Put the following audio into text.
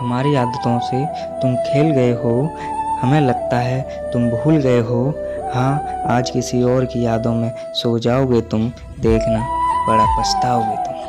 हमारी आदतों से तुम खेल गए हो। हमें लगता है तुम भूल गए हो। हाँ आज किसी और की यादों में सो जाओगे तुम, देखना बड़ा पछताओगे तुम।